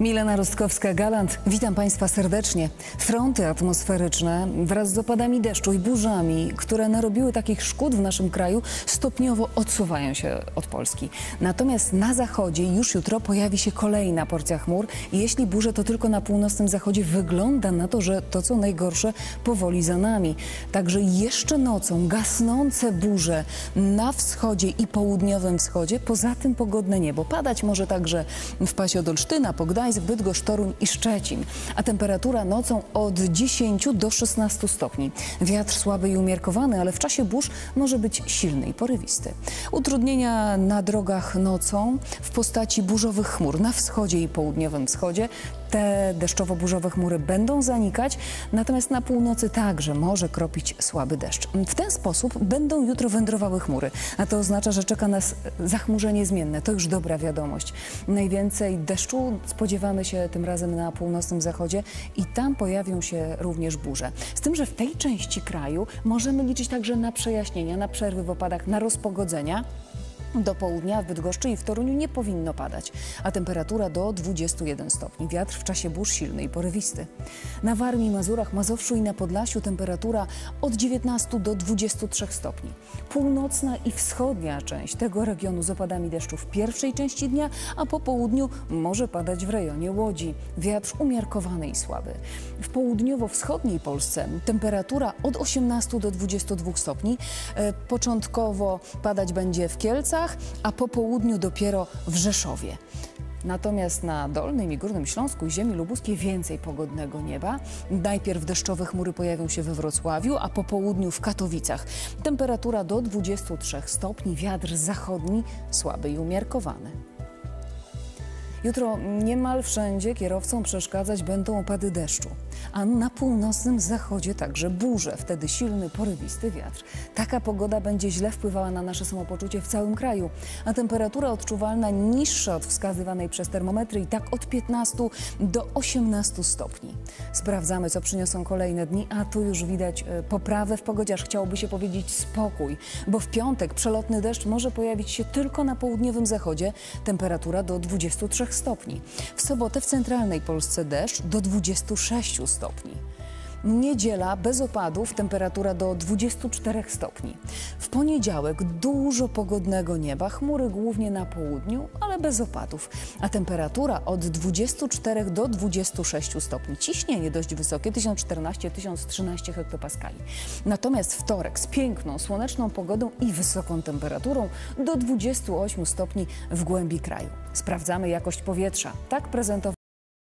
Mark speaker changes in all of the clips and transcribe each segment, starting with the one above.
Speaker 1: Milena Rostkowska-Galant, witam Państwa serdecznie. Fronty atmosferyczne wraz z opadami deszczu i burzami, które narobiły takich szkód w naszym kraju, stopniowo odsuwają się od Polski. Natomiast na zachodzie już jutro pojawi się kolejna porcja chmur jeśli burze, to tylko na północnym zachodzie wygląda na to, że to co najgorsze powoli za nami. Także jeszcze nocą gasnące burze na wschodzie i południowym wschodzie, poza tym pogodne niebo. Padać może także w pasie od Olsztyna, Gdańsk, Bydgoszcz, Toruń i Szczecin. A temperatura nocą od 10 do 16 stopni. Wiatr słaby i umiarkowany, ale w czasie burz może być silny i porywisty. Utrudnienia na drogach nocą w postaci burzowych chmur na wschodzie i południowym wschodzie. Te deszczowo-burzowe chmury będą zanikać, natomiast na północy także może kropić słaby deszcz. W ten sposób będą jutro wędrowały chmury, a to oznacza, że czeka nas zachmurzenie zmienne. To już dobra wiadomość. Najwięcej deszczu spodziewamy się tym razem na północnym zachodzie i tam pojawią się również burze. Z tym, że w tej części kraju możemy liczyć także na przejaśnienia, na przerwy w opadach, na rozpogodzenia. Do południa w Bydgoszczy i w Toruniu nie powinno padać, a temperatura do 21 stopni. Wiatr w czasie burz silny i porywisty. Na Warmii, Mazurach, Mazowszu i na Podlasiu temperatura od 19 do 23 stopni. Północna i wschodnia część tego regionu z opadami deszczu w pierwszej części dnia, a po południu może padać w rejonie Łodzi. Wiatr umiarkowany i słaby. W południowo-wschodniej Polsce temperatura od 18 do 22 stopni. E, Początkowo padać będzie w Kielcach, a po południu dopiero w Rzeszowie. Natomiast na Dolnym i Górnym Śląsku i ziemi lubuskiej więcej pogodnego nieba. Najpierw deszczowe chmury pojawią się we Wrocławiu, a po południu w Katowicach. Temperatura do 23 stopni, wiatr zachodni słaby i umiarkowany. Jutro niemal wszędzie kierowcom przeszkadzać będą opady deszczu, a na północnym zachodzie także burze, wtedy silny, porywisty wiatr. Taka pogoda będzie źle wpływała na nasze samopoczucie w całym kraju, a temperatura odczuwalna niższa od wskazywanej przez termometry i tak od 15 do 18 stopni. Sprawdzamy, co przyniosą kolejne dni, a tu już widać e, poprawę w pogodzie, aż chciałoby się powiedzieć spokój, bo w piątek przelotny deszcz może pojawić się tylko na południowym zachodzie, temperatura do 23 stopni. W sobotę w centralnej Polsce deszcz do 26 stopni. Niedziela bez opadów, temperatura do 24 stopni. W poniedziałek dużo pogodnego nieba, chmury głównie na południu, ale bez opadów. A temperatura od 24 do 26 stopni. Ciśnienie dość wysokie, 1014-1013 hektopaskali. Natomiast wtorek z piękną, słoneczną pogodą i wysoką temperaturą do 28 stopni w głębi kraju. Sprawdzamy jakość powietrza. Tak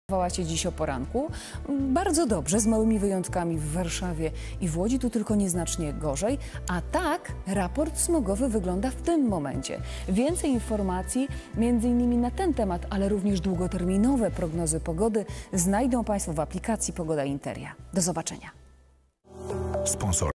Speaker 1: prezentował się dziś o poranku. Bardzo dobrze, z małymi wyjątkami w Warszawie i w Łodzi, tu tylko nieznacznie gorzej. A tak raport smogowy wygląda w tym momencie. Więcej informacji między innymi na ten temat, ale również długoterminowe prognozy pogody znajdą Państwo w aplikacji Pogoda Interia. Do zobaczenia.
Speaker 2: Sponsor